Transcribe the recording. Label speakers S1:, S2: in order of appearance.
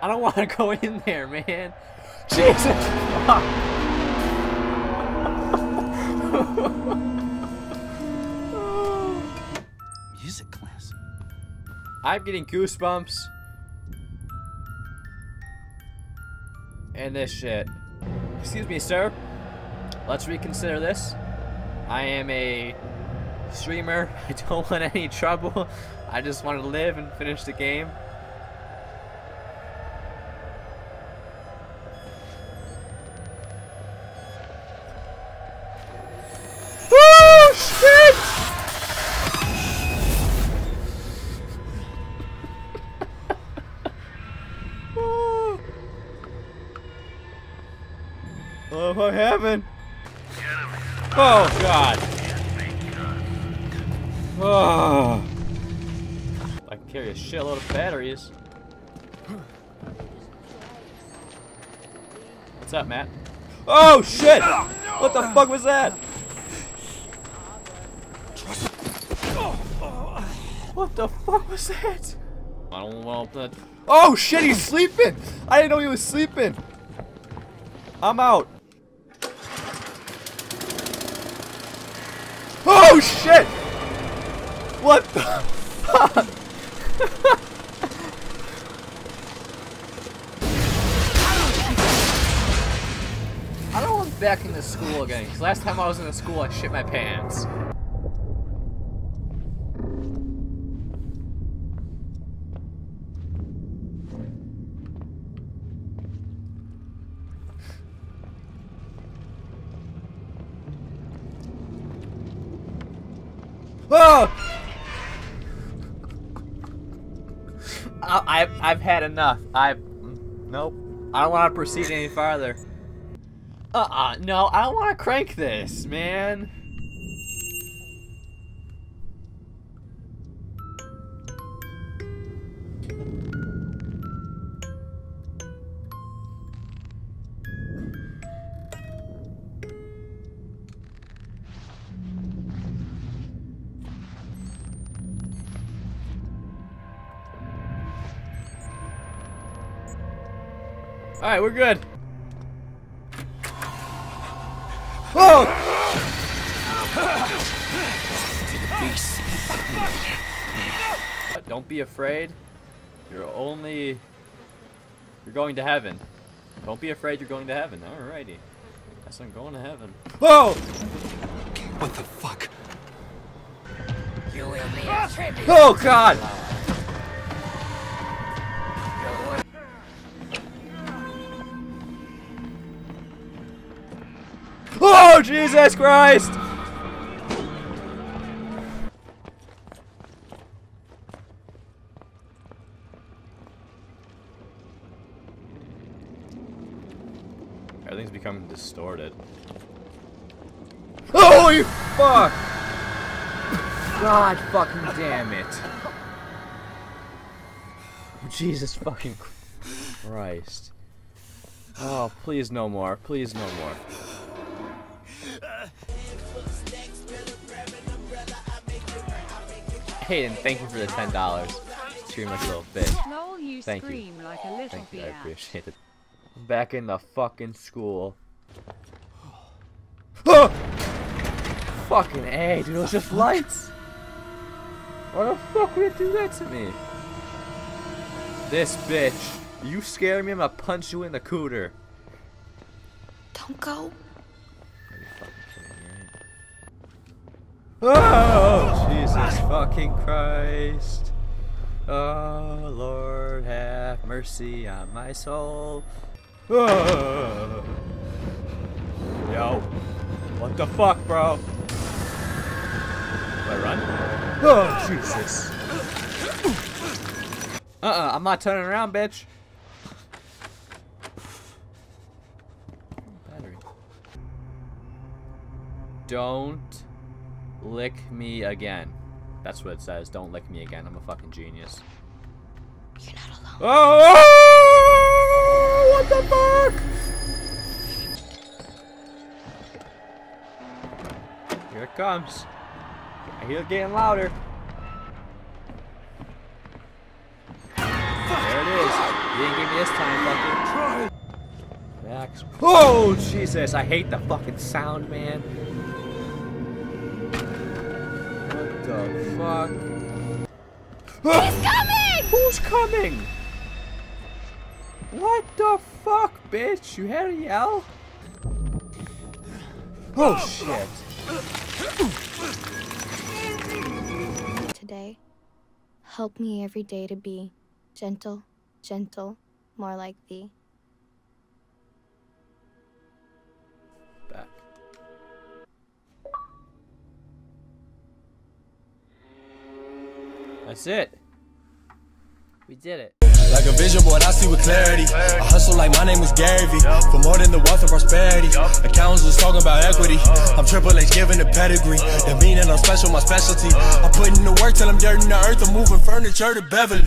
S1: I don't want to go in there, man. Jesus! Fuck.
S2: Music class.
S1: I'm getting goosebumps. And this shit. Excuse me, sir. Let's reconsider this. I am a streamer. I don't want any trouble. I just want to live and finish the game. What happened? Oh, God. Oh. I can carry a shitload of batteries. What's up, Matt? Oh, shit! What the fuck was that? What the fuck was that? I don't want that. Oh shit, he's sleeping! I didn't know he was sleeping. I'm out. Oh shit! What the fuck? I don't want back in the school again, because last time I was in the school, I shit my pants. Oh! I, I've, I've had enough. I've. Nope. I don't want to proceed any farther. Uh uh, no, I don't want to crank this, man. Alright, we're good. Oh! Don't be afraid. You're only... You're going to heaven. Don't be afraid you're going to heaven. Alrighty. Guess I'm going to heaven. Whoa!
S2: What the fuck?
S3: You will be a tribute.
S1: Oh god! Jesus Christ! Everything's becoming distorted. Holy fuck! God fucking damn it. Oh, Jesus fucking Christ. Oh, please no more. Please no more. Hayden, thank you for the ten dollars. Too much little bitch. Thank you.
S4: like a little
S1: Thank you, I appreciate it. Back in the fucking school. Ah! fucking A, dude, it was just lights. Why the fuck would it do that to me? This bitch. You scare me, I'm gonna punch you in the cooter.
S3: Don't go.
S1: Are you fucking kidding me, right? Oh, Fucking Christ. Oh, Lord, have mercy on my soul. Oh. Yo. What the fuck, bro? Do I run? Oh, Jesus. Uh-uh, I'm not turning around, bitch. Battery. Don't lick me again. That's what it says. Don't lick me again. I'm a fucking genius.
S3: You're not alone.
S1: Oh, oh! What the fuck? Here it comes. I hear it getting louder. There it is. You didn't give me this time, fucker. Max. Oh, Jesus. I hate the fucking sound, man. The fuck?
S3: He's coming!
S1: Who's coming? What the fuck, bitch? You hear a yell? Oh, shit.
S3: Today, help me every day to be gentle, gentle, more like thee.
S1: That's it. We did it.
S4: Like a vision board, I see with clarity. I hustle like my name was Gary Vee. For more than the wealth and prosperity. Accountants was talking about equity. I'm Triple H giving the pedigree. That meaning I'm special, my specialty. I put in the work till I'm dirt in the earth. I'm moving furniture to Beverly.